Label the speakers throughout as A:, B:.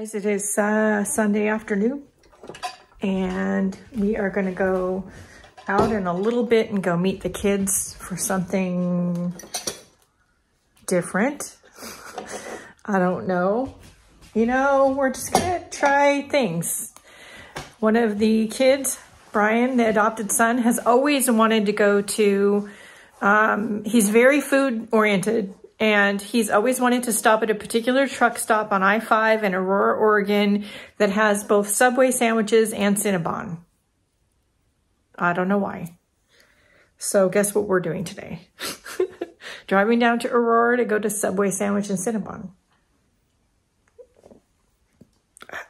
A: Guys, it is uh, Sunday afternoon and we are gonna go out in a little bit and go meet the kids for something different. I don't know. You know, we're just gonna try things. One of the kids, Brian, the adopted son, has always wanted to go to, um, he's very food oriented and he's always wanted to stop at a particular truck stop on I-5 in Aurora, Oregon that has both Subway sandwiches and Cinnabon. I don't know why. So guess what we're doing today? Driving down to Aurora to go to Subway sandwich and Cinnabon.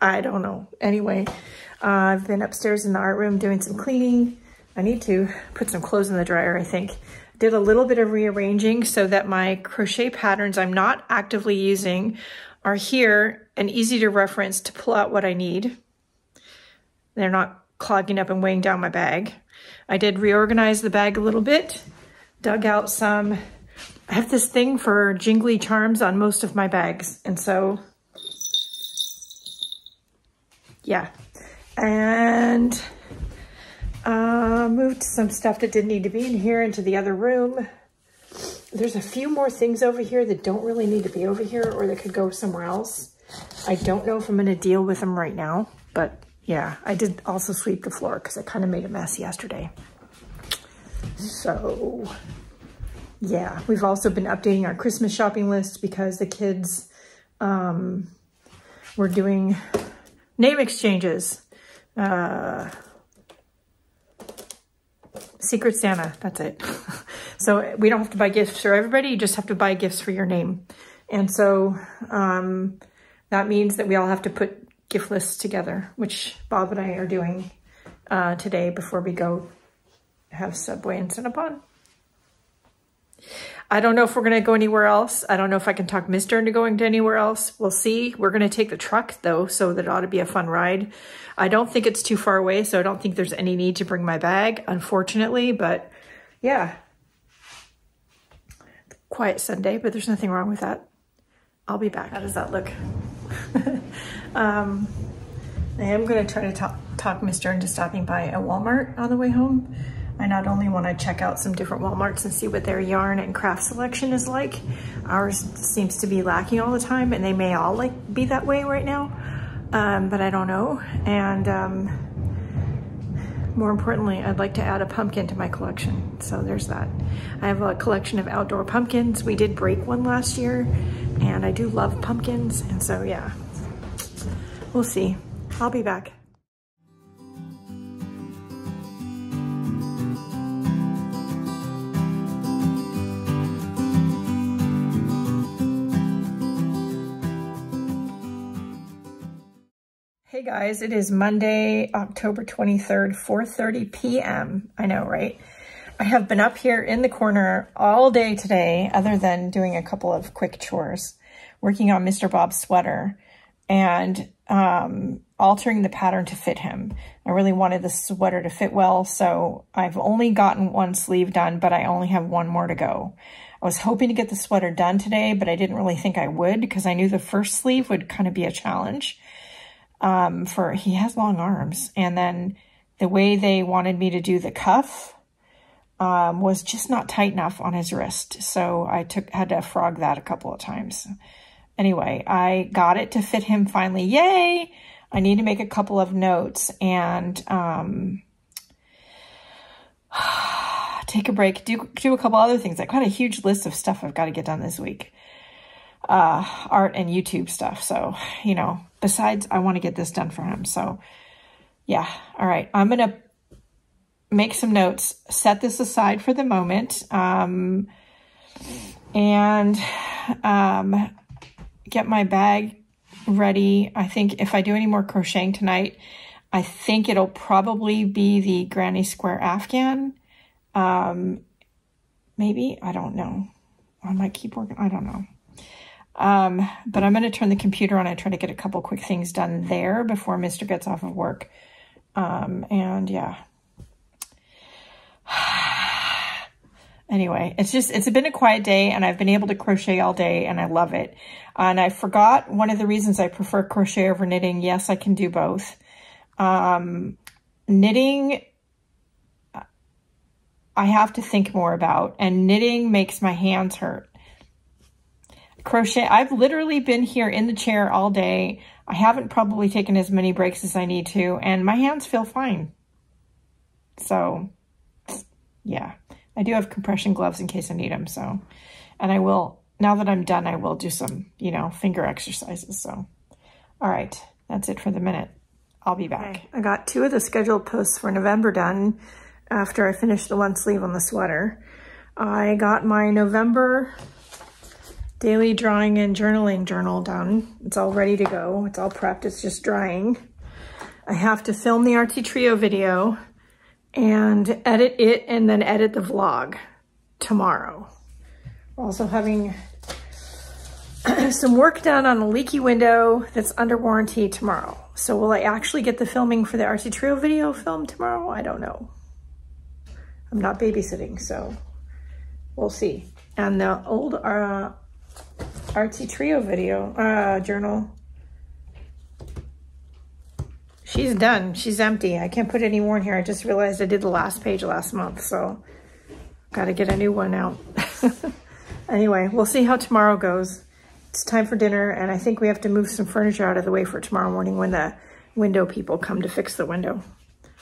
A: I don't know. Anyway, uh, I've been upstairs in the art room doing some cleaning. I need to put some clothes in the dryer, I think did a little bit of rearranging so that my crochet patterns I'm not actively using are here and easy to reference to pull out what I need. They're not clogging up and weighing down my bag. I did reorganize the bag a little bit, dug out some, I have this thing for jingly charms on most of my bags. And so, yeah. And uh, moved some stuff that didn't need to be in here into the other room. There's a few more things over here that don't really need to be over here or that could go somewhere else. I don't know if I'm going to deal with them right now, but yeah, I did also sweep the floor because I kind of made a mess yesterday. So yeah, we've also been updating our Christmas shopping list because the kids um, were doing name exchanges. Uh, Secret Santa, that's it. so we don't have to buy gifts for everybody, you just have to buy gifts for your name. And so um, that means that we all have to put gift lists together, which Bob and I are doing uh, today before we go have Subway and Cinnabon. I don't know if we're going to go anywhere else. I don't know if I can talk Mister into going to anywhere else. We'll see. We're going to take the truck, though, so that ought to be a fun ride. I don't think it's too far away, so I don't think there's any need to bring my bag, unfortunately. But, yeah. Quiet Sunday, but there's nothing wrong with that. I'll be back. How does that look? um, I am going to try to talk, talk Mister into stopping by a Walmart on the way home. I not only want to check out some different Walmarts and see what their yarn and craft selection is like. Ours seems to be lacking all the time and they may all like be that way right now, um, but I don't know. And um, more importantly, I'd like to add a pumpkin to my collection. So there's that. I have a collection of outdoor pumpkins. We did break one last year and I do love pumpkins. And so yeah, we'll see. I'll be back. Guys, it is Monday, October 23rd, 4.30 p.m. I know, right? I have been up here in the corner all day today, other than doing a couple of quick chores, working on Mr. Bob's sweater and um, altering the pattern to fit him. I really wanted the sweater to fit well, so I've only gotten one sleeve done, but I only have one more to go. I was hoping to get the sweater done today, but I didn't really think I would because I knew the first sleeve would kind of be a challenge um, for, he has long arms. And then the way they wanted me to do the cuff um, was just not tight enough on his wrist. So I took, had to frog that a couple of times. Anyway, I got it to fit him finally. Yay! I need to make a couple of notes and, um, take a break, do, do a couple other things. I've got a huge list of stuff I've got to get done this week. Uh, art and YouTube stuff. So, you know, besides, I want to get this done for him. So yeah. All right. I'm going to make some notes, set this aside for the moment, um, and um, get my bag ready. I think if I do any more crocheting tonight, I think it'll probably be the Granny Square Afghan. Um, maybe, I don't know. I might keep working, I don't know. Um, but I'm going to turn the computer on and try to get a couple quick things done there before Mr. gets off of work. Um, and yeah. anyway, it's just, it's been a quiet day and I've been able to crochet all day and I love it. And I forgot one of the reasons I prefer crochet over knitting. Yes, I can do both. Um, knitting, I have to think more about and knitting makes my hands hurt. Crochet, I've literally been here in the chair all day. I haven't probably taken as many breaks as I need to and my hands feel fine. So yeah. I do have compression gloves in case I need them. So, and I will, now that I'm done, I will do some, you know, finger exercises. So, all right, that's it for the minute. I'll be back. Okay. I got two of the scheduled posts for November done after I finished the one sleeve on the sweater. I got my November daily drawing and journaling journal done. It's all ready to go. It's all prepped. It's just drying. I have to film the Artsy Trio video and edit it and then edit the vlog tomorrow. We're also having some work done on a leaky window that's under warranty tomorrow. So will I actually get the filming for the Artsy Trio video filmed tomorrow? I don't know. I'm not babysitting, so we'll see. And the old uh, Artsy Trio video, uh, journal She's done. She's empty. I can't put any more in here. I just realized I did the last page last month, so got to get a new one out. anyway, we'll see how tomorrow goes. It's time for dinner, and I think we have to move some furniture out of the way for tomorrow morning when the window people come to fix the window.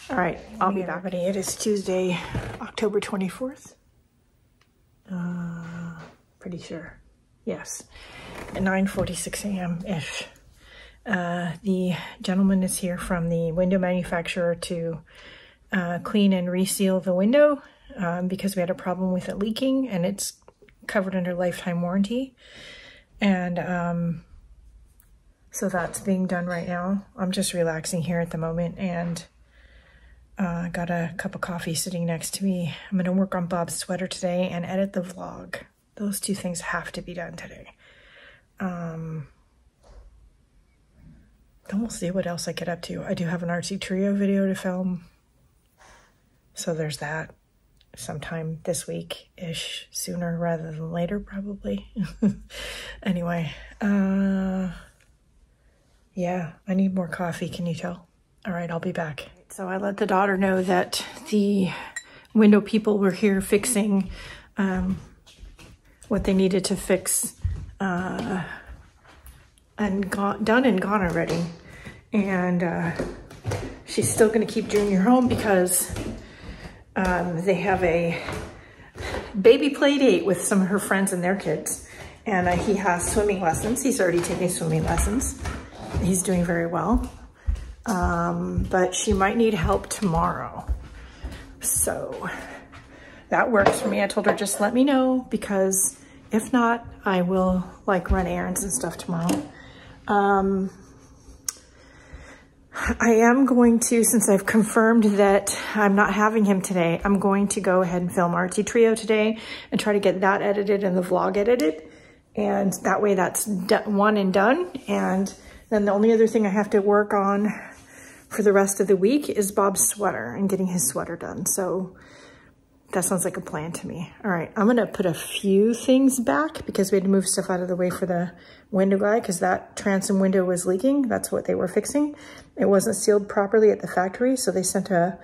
A: All right, I'll be back. It is Tuesday, October 24th. Uh, pretty sure. Yes, at 9.46 a.m.-ish. Uh, the gentleman is here from the window manufacturer to uh, clean and reseal the window um, because we had a problem with it leaking and it's covered under lifetime warranty. And um, so that's being done right now. I'm just relaxing here at the moment and uh, got a cup of coffee sitting next to me. I'm going to work on Bob's sweater today and edit the vlog. Those two things have to be done today. Um, then we'll see what else I get up to. I do have an Artsy Trio video to film. So there's that sometime this week-ish, sooner rather than later, probably. anyway, uh, yeah, I need more coffee, can you tell? All right, I'll be back. So I let the daughter know that the window people were here fixing um, what they needed to fix uh, and gone, done and gone already. And uh, she's still gonna keep Junior home because um, they have a baby play date with some of her friends and their kids. And uh, he has swimming lessons. He's already taking swimming lessons. He's doing very well. Um, but she might need help tomorrow. So that works for me. I told her just let me know because if not, I will like run errands and stuff tomorrow. Um, I am going to, since I've confirmed that I'm not having him today, I'm going to go ahead and film Artsy Trio today and try to get that edited and the vlog edited. And that way that's one and done. And then the only other thing I have to work on for the rest of the week is Bob's sweater and getting his sweater done. So that sounds like a plan to me. All right, I'm gonna put a few things back because we had to move stuff out of the way for the window guy because that transom window was leaking. That's what they were fixing. It wasn't sealed properly at the factory, so they sent a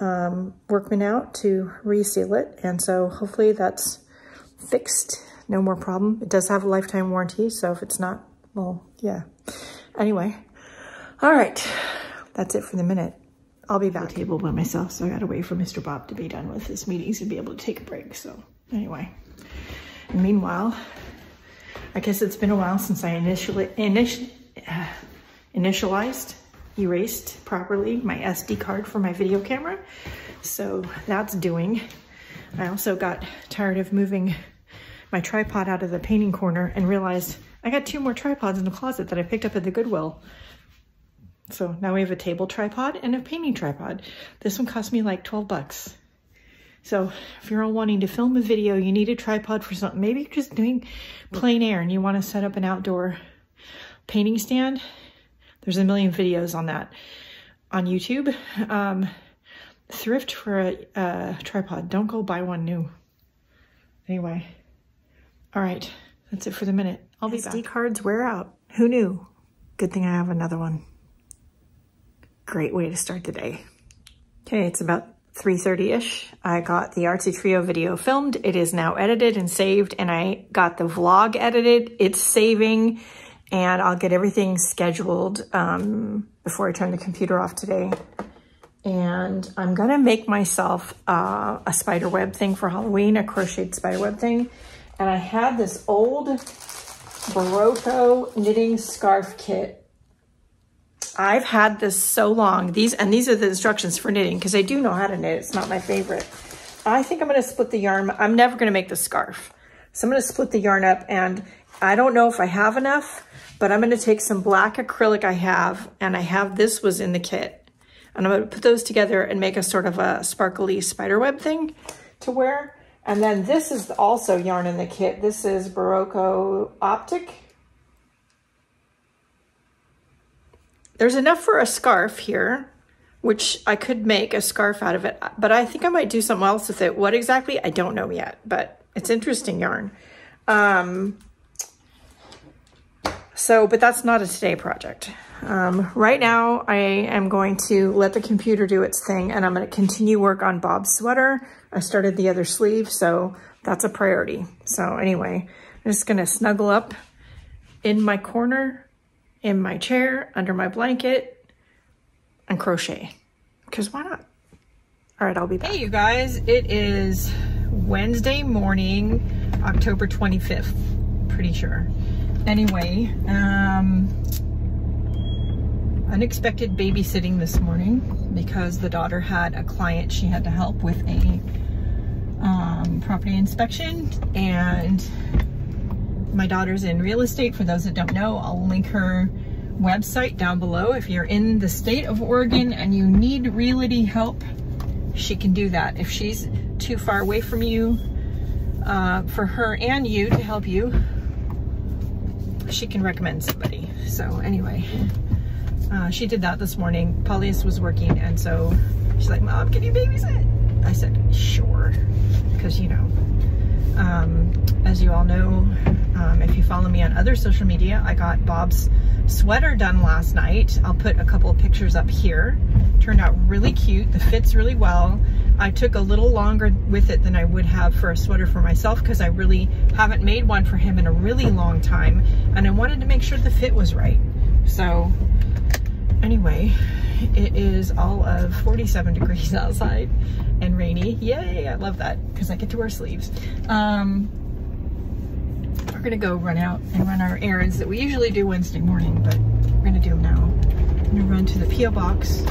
A: um, workman out to reseal it. And so hopefully that's fixed, no more problem. It does have a lifetime warranty, so if it's not, well, yeah. Anyway, all right, that's it for the minute. I'll be back The table by myself, so I gotta wait for Mr. Bob to be done with his meetings and be able to take a break. So anyway, meanwhile, I guess it's been a while since I initially initial, uh, initialized, erased properly my SD card for my video camera. So that's doing. I also got tired of moving my tripod out of the painting corner and realized I got two more tripods in the closet that I picked up at the Goodwill. So now we have a table tripod and a painting tripod. This one cost me like 12 bucks. So if you're all wanting to film a video, you need a tripod for something. Maybe you're just doing plein air and you want to set up an outdoor painting stand. There's a million videos on that on YouTube. Um, thrift for a, a tripod. Don't go buy one new. Anyway, all right, that's it for the minute. I'll be SD back. cards wear out. Who knew? Good thing I have another one. Great way to start the day. Okay, it's about 3.30ish. I got the Artsy Trio video filmed. It is now edited and saved, and I got the vlog edited. It's saving, and I'll get everything scheduled um, before I turn the computer off today. And I'm gonna make myself uh, a spider web thing for Halloween, a crocheted spider web thing. And I had this old Berroco knitting scarf kit I've had this so long. These And these are the instructions for knitting because I do know how to knit. It's not my favorite. I think I'm going to split the yarn. I'm never going to make the scarf. So I'm going to split the yarn up and I don't know if I have enough, but I'm going to take some black acrylic I have and I have this was in the kit. And I'm going to put those together and make a sort of a sparkly spiderweb thing to wear. And then this is also yarn in the kit. This is Berroco Optic There's enough for a scarf here, which I could make a scarf out of it, but I think I might do something else with it. What exactly? I don't know yet, but it's interesting yarn. Um, so, but that's not a today project. Um, right now, I am going to let the computer do its thing and I'm going to continue work on Bob's sweater. I started the other sleeve, so that's a priority. So anyway, I'm just going to snuggle up in my corner in my chair, under my blanket, and crochet. Because why not? All right, I'll be back. Hey, you guys. It is Wednesday morning, October 25th. Pretty sure. Anyway, um, unexpected babysitting this morning because the daughter had a client she had to help with a um, property inspection and my daughter's in real estate. For those that don't know, I'll link her website down below. If you're in the state of Oregon and you need realty help, she can do that. If she's too far away from you, uh, for her and you to help you, she can recommend somebody. So anyway, uh, she did that this morning. Paulius was working and so she's like, Mom, can you babysit? I said, sure, because you know, um, as you all know, um, if you follow me on other social media, I got Bob's sweater done last night. I'll put a couple of pictures up here. Turned out really cute. The fits really well. I took a little longer with it than I would have for a sweater for myself because I really haven't made one for him in a really long time. And I wanted to make sure the fit was right. So anyway, it is all of 47 degrees outside and rainy. Yay, I love that because I get to wear sleeves. Um, gonna go run out and run our errands that we usually do Wednesday morning, but we're gonna do them now. I'm gonna run to the P.O. box,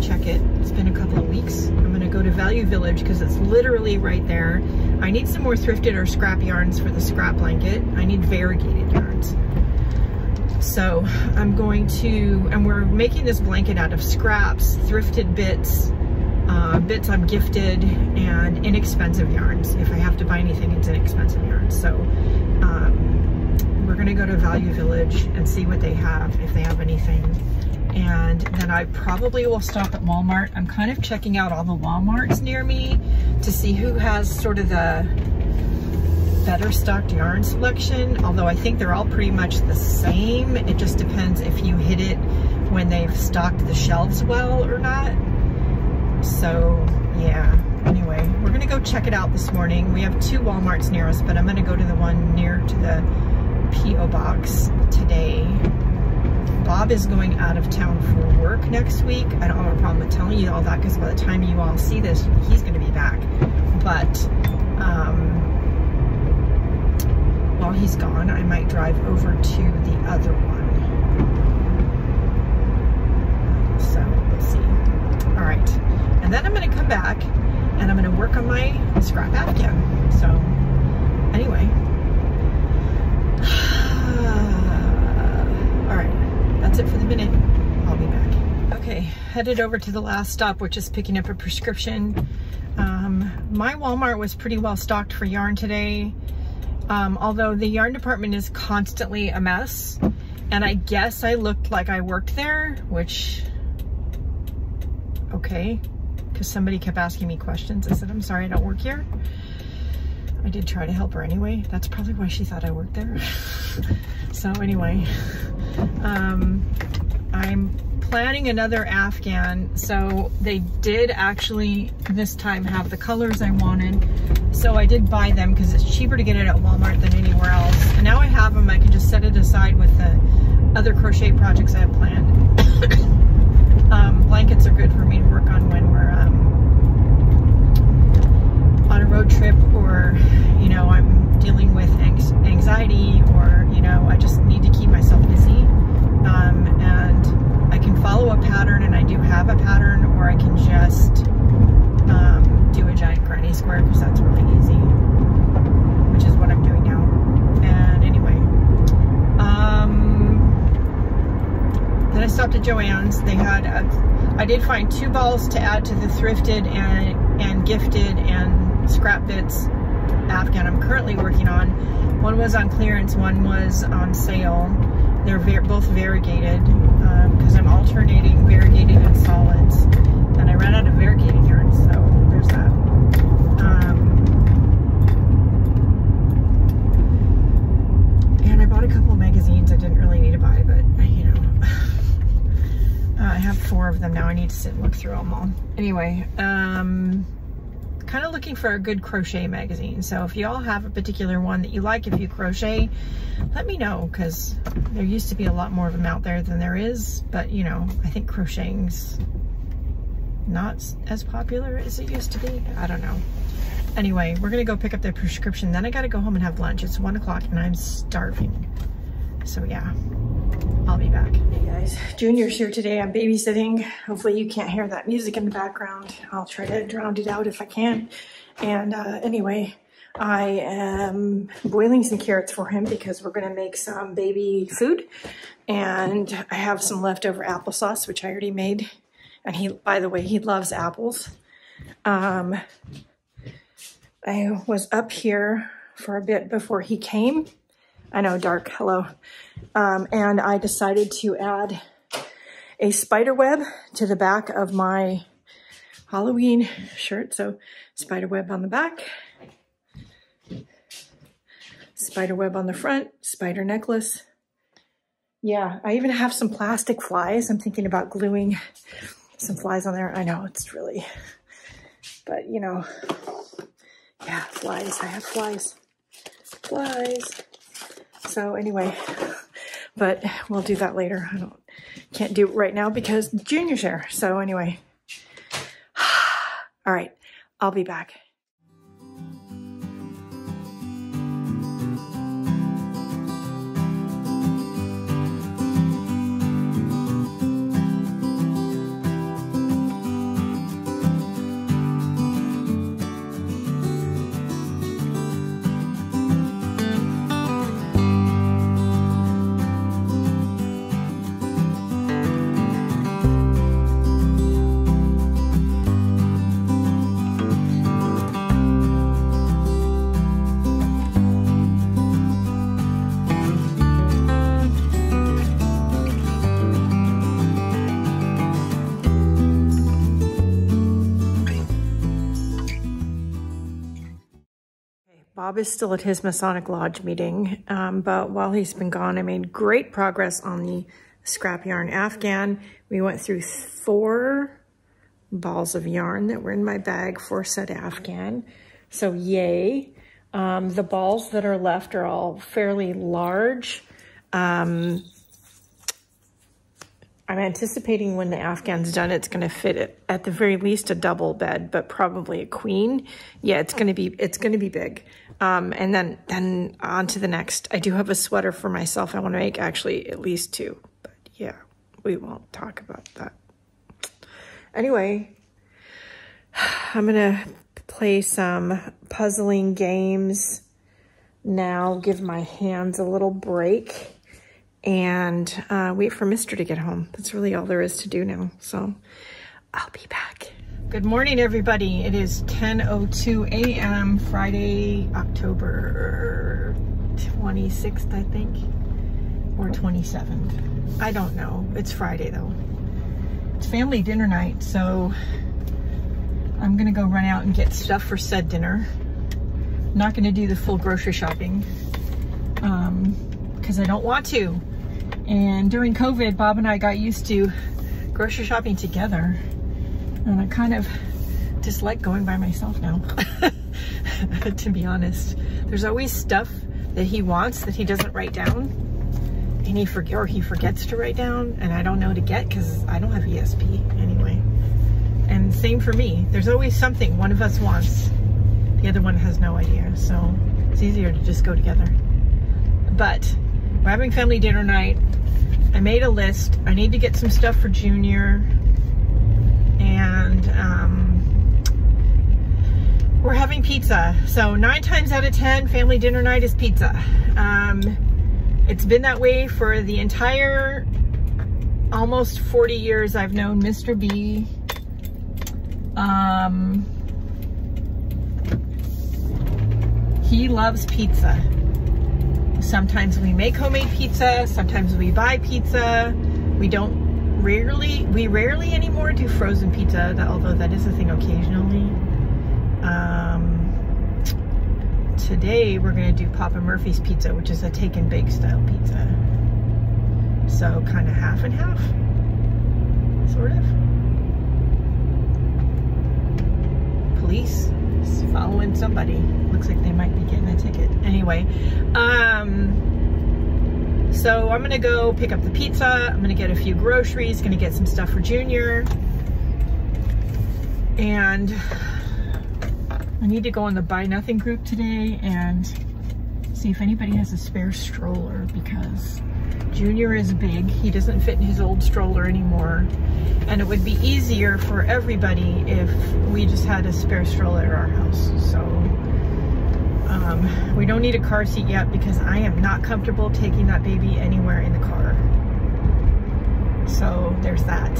A: check it. It's been a couple of weeks. I'm gonna go to Value Village because it's literally right there. I need some more thrifted or scrap yarns for the scrap blanket. I need variegated yarns. So I'm going to, and we're making this blanket out of scraps, thrifted bits, uh, bits I'm gifted, and inexpensive yarns. If I have to buy anything, it's inexpensive yarns. So um, we're gonna go to Value Village and see what they have, if they have anything. And then I probably will stop at Walmart. I'm kind of checking out all the Walmarts near me to see who has sort of the better stocked yarn selection, although I think they're all pretty much the same. It just depends if you hit it when they've stocked the shelves well or not. So yeah, anyway, we're gonna go check it out this morning. We have two Walmarts near us, but I'm gonna go to the one near to the P.O. box today. Bob is going out of town for work next week. I don't have a problem with telling you all that because by the time you all see this, he's gonna be back. But um, while he's gone, I might drive over to the other one. So we'll see. All right. And then I'm gonna come back and I'm gonna work on my scrap afghan. So anyway. All right, that's it for the minute. I'll be back. Okay, headed over to the last stop, which is picking up a prescription. Um, my Walmart was pretty well stocked for yarn today. Um, although the yarn department is constantly a mess. And I guess I looked like I worked there, which, okay because somebody kept asking me questions. I said, I'm sorry, I don't work here. I did try to help her anyway. That's probably why she thought I worked there. so anyway, um, I'm planning another Afghan. So they did actually this time have the colors I wanted. So I did buy them because it's cheaper to get it at Walmart than anywhere else. And now I have them, I can just set it aside with the other crochet projects I have planned. um, blankets are good for me to work on when we're um, on road trip or, you know, I'm dealing with anxiety or, you know, I just need to keep myself busy. Um, and I can follow a pattern and I do have a pattern or I can just um, do a giant granny square because that's really easy, which is what I'm doing now. And anyway, um, then I stopped at Joann's. They had, a, I did find two balls to add to the thrifted and, and gifted and scrap bits Afghan I'm currently working on. One was on clearance, one was on sale. They're ver both variegated because um, I'm alternating variegated and solids. And I ran out of variegated yarn, so there's that. Um, and I bought a couple magazines I didn't really need to buy, but you know, uh, I have four of them now. I need to sit and look through them all. Anyway, um, kind of looking for a good crochet magazine. So if you all have a particular one that you like, if you crochet, let me know because there used to be a lot more of them out there than there is. But you know, I think crocheting's not as popular as it used to be. I don't know. Anyway, we're gonna go pick up the prescription. Then I gotta go home and have lunch. It's one o'clock and I'm starving. So yeah, I'll be back. Hey guys, Junior's here today. I'm babysitting. Hopefully you can't hear that music in the background. I'll try to drown it out if I can. And uh, anyway, I am boiling some carrots for him because we're gonna make some baby food. And I have some leftover applesauce, which I already made. And he, by the way, he loves apples. Um, I was up here for a bit before he came. I know, dark, hello. Um, and I decided to add a spider web to the back of my Halloween shirt. So spider web on the back, spider web on the front, spider necklace. Yeah, I even have some plastic flies. I'm thinking about gluing some flies on there. I know it's really, but you know, yeah, flies. I have flies. Flies. So anyway, but we'll do that later. I don't can't do it right now because Junior's here. So anyway, all right, I'll be back. Bob is still at his Masonic Lodge meeting, um, but while he's been gone, I made great progress on the scrap yarn Afghan. We went through four balls of yarn that were in my bag for said Afghan. So yay. Um, the balls that are left are all fairly large. Um, I'm anticipating when the Afghan's done, it's going to fit it at the very least a double bed, but probably a queen. Yeah, it's going to be, it's going to be big. Um, and then, then on to the next. I do have a sweater for myself. I want to make actually at least two, but yeah, we won't talk about that. Anyway, I'm going to play some puzzling games now, give my hands a little break and uh, wait for Mister to get home. That's really all there is to do now. So I'll be back. Good morning, everybody. It is 10.02 a.m. Friday, October 26th, I think, or 27th. I don't know. It's Friday, though. It's family dinner night, so I'm going to go run out and get stuff for said dinner. not going to do the full grocery shopping because um, I don't want to. And during COVID, Bob and I got used to grocery shopping together. And I kind of dislike going by myself now, to be honest. There's always stuff that he wants that he doesn't write down. And he forget or he forgets to write down and I don't know to get because I don't have ESP anyway. And same for me. There's always something one of us wants. The other one has no idea. So it's easier to just go together. But we're having family dinner night. I made a list. I need to get some stuff for Junior. And um, we're having pizza. So nine times out of 10, family dinner night is pizza. Um, it's been that way for the entire almost 40 years I've known Mr. B. Um, he loves pizza. Sometimes we make homemade pizza, sometimes we buy pizza. We don't rarely, we rarely anymore do frozen pizza, although that is a thing occasionally. Um, today we're gonna do Papa Murphy's pizza, which is a take and bake style pizza. So kind of half and half, sort of. Police following somebody. Looks like they might be getting a ticket. Anyway, um, so I'm gonna go pick up the pizza. I'm gonna get a few groceries, gonna get some stuff for Junior. And I need to go on the Buy Nothing group today and see if anybody has a spare stroller because Junior is big. He doesn't fit in his old stroller anymore. And it would be easier for everybody if we just had a spare stroller at our house. So um, we don't need a car seat yet because I am not comfortable taking that baby anywhere in the car. So there's that.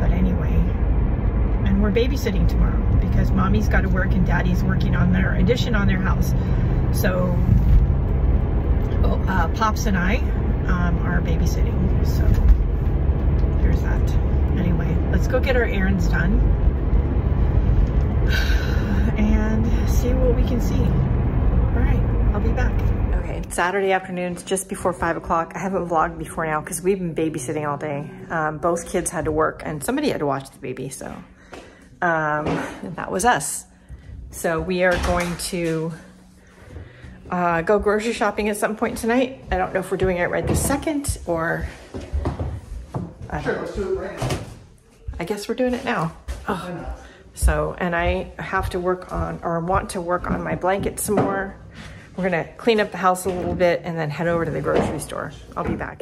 A: But anyway, and we're babysitting tomorrow because mommy's got to work and daddy's working on their addition on their house. So oh, uh, Pops and I um, are babysitting. So there's that. Anyway, let's go get our errands done see what we can see. All right, I'll be back. Okay, it's Saturday afternoon. It's just before five o'clock. I haven't vlogged before now because we've been babysitting all day. Um, both kids had to work and somebody had to watch the baby, so um, that was us. So we are going to uh, go grocery shopping at some point tonight. I don't know if we're doing it right this second or...
B: Sure, let's do it right now.
A: I guess we're doing it now. Oh. So, and I have to work on, or want to work on my blanket some more. We're gonna clean up the house a little bit and then head over to the grocery store. I'll be back.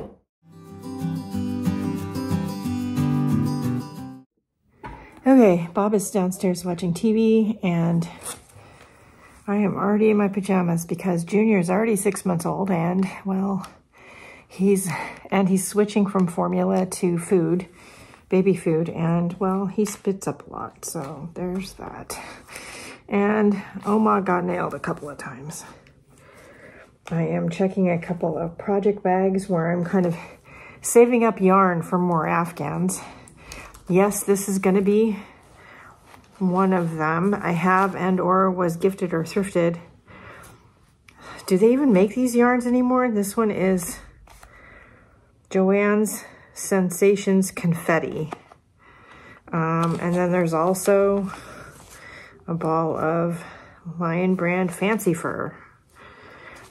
A: Okay, Bob is downstairs watching TV and I am already in my pajamas because Junior is already six months old and, well, he's, and he's switching from formula to food, baby food, and, well, he spits up a lot, so there's that. And Oma got nailed a couple of times. I am checking a couple of project bags where I'm kind of saving up yarn for more Afghans. Yes, this is going to be one of them I have and or was gifted or thrifted. Do they even make these yarns anymore? This one is Joann's Sensations Confetti. Um, and then there's also a ball of Lion Brand Fancy Fur.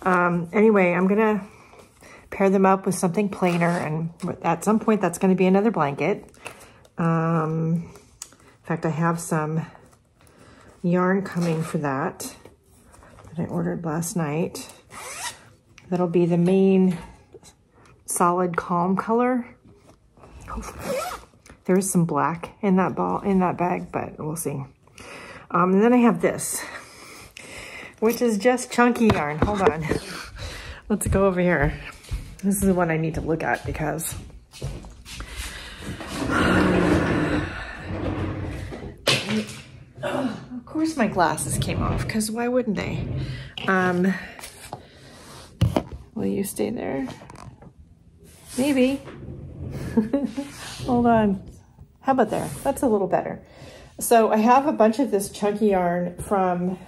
A: Um, anyway, I'm going to pair them up with something plainer, and at some point that's going to be another blanket. Um, in fact, I have some yarn coming for that that I ordered last night. That'll be the main solid calm color. There is some black in that ball in that bag, but we'll see. Um, and then I have this, which is just chunky yarn. Hold on. Let's go over here. This is the one I need to look at because of course my glasses came off because why wouldn't they? Um, will you stay there? Maybe. Hold on. How about there? That's a little better. So I have a bunch of this chunky yarn from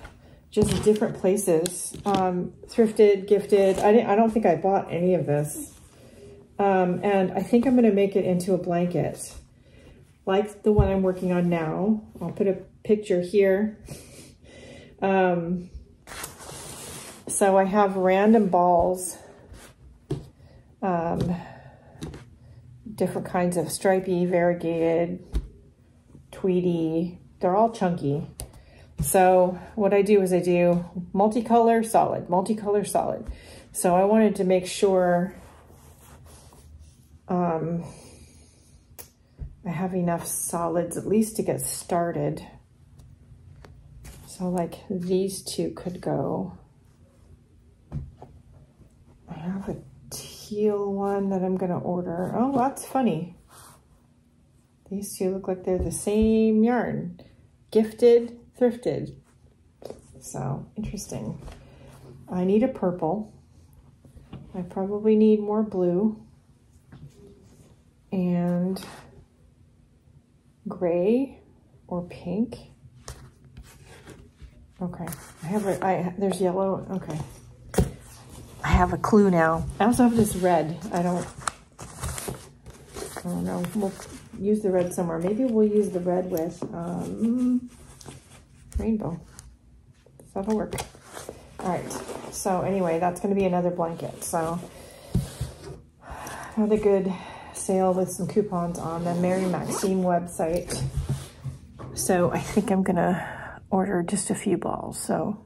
A: just different places. Um, thrifted, gifted. I, didn't, I don't think I bought any of this. Um, and I think I'm going to make it into a blanket like the one I'm working on now. I'll put a picture here. Um, so I have random balls, um, different kinds of stripy, variegated, tweedy. They're all chunky. So what I do is I do multicolor, solid, multicolor, solid. So I wanted to make sure um, I have enough solids at least to get started. So like these two could go. I have a teal one that I'm gonna order. Oh, that's funny. These two look like they're the same yarn. Gifted, thrifted. So interesting. I need a purple. I probably need more blue. And gray or pink. Okay, I have a, I, there's yellow, okay. I have a clue now. I also have this red. I don't, I don't know. We'll use the red somewhere. Maybe we'll use the red with um, rainbow. That'll work. All right, so anyway, that's gonna be another blanket. So another good sale with some coupons on the Mary Maxim website. So I think I'm gonna order just a few balls. So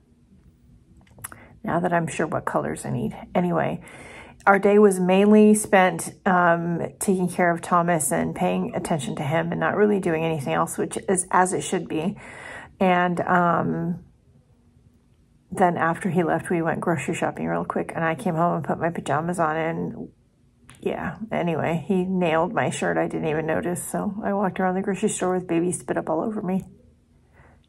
A: now that I'm sure what colors I need. Anyway, our day was mainly spent um, taking care of Thomas and paying attention to him and not really doing anything else, which is as it should be. And um, then after he left, we went grocery shopping real quick and I came home and put my pajamas on and yeah, anyway, he nailed my shirt. I didn't even notice. So I walked around the grocery store with baby spit up all over me.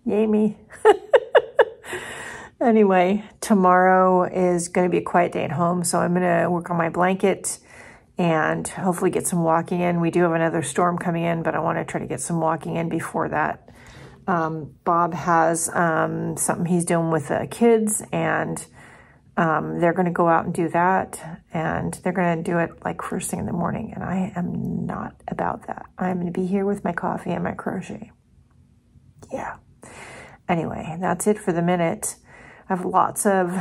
A: Yay me. anyway, tomorrow is going to be a quiet day at home. So I'm going to work on my blanket and hopefully get some walking in. We do have another storm coming in, but I want to try to get some walking in before that. Um, Bob has um, something he's doing with the kids and um, they're going to go out and do that and they're going to do it like first thing in the morning. And I am not about that. I'm going to be here with my coffee and my crochet. Yeah. Anyway, that's it for the minute. I have lots of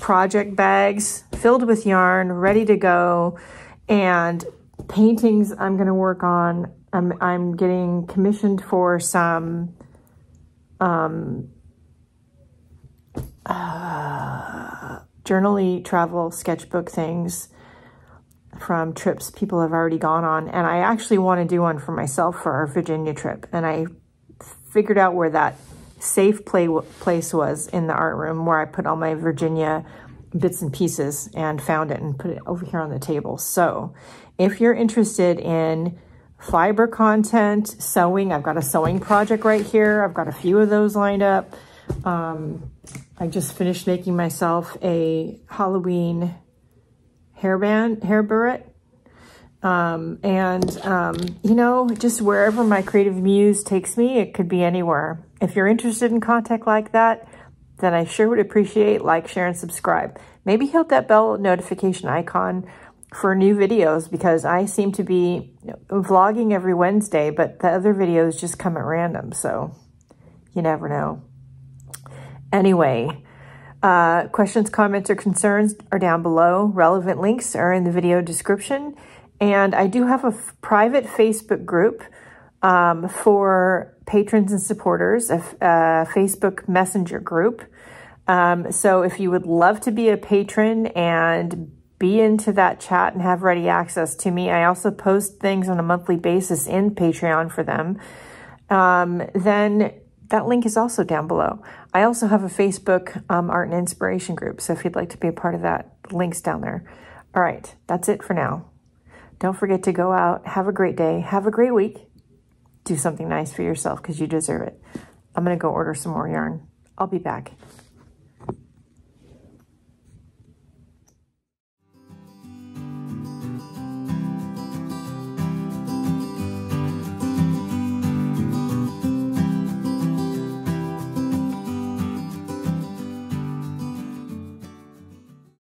A: project bags filled with yarn, ready to go, and paintings I'm going to work on. I'm, I'm getting commissioned for some um, uh, travel sketchbook things from trips people have already gone on. And I actually want to do one for myself for our Virginia trip. And I figured out where that safe play place was in the art room where I put all my Virginia bits and pieces and found it and put it over here on the table. So if you're interested in fiber content, sewing, I've got a sewing project right here. I've got a few of those lined up. Um, I just finished making myself a Halloween hairband, hair barrette. Um, and, um, you know, just wherever my creative muse takes me, it could be anywhere. If you're interested in content like that, then I sure would appreciate like, share, and subscribe. Maybe hit that bell notification icon for new videos because I seem to be vlogging every Wednesday, but the other videos just come at random. So you never know. Anyway, uh, questions, comments, or concerns are down below. Relevant links are in the video description. And I do have a private Facebook group um, for patrons and supporters, a, a Facebook Messenger group. Um, so if you would love to be a patron and be into that chat and have ready access to me, I also post things on a monthly basis in Patreon for them. Um, then that link is also down below. I also have a Facebook um, art and inspiration group, so if you'd like to be a part of that, the link's down there. All right, that's it for now. Don't forget to go out, have a great day, have a great week. Do something nice for yourself because you deserve it. I'm going to go order some more yarn. I'll be back.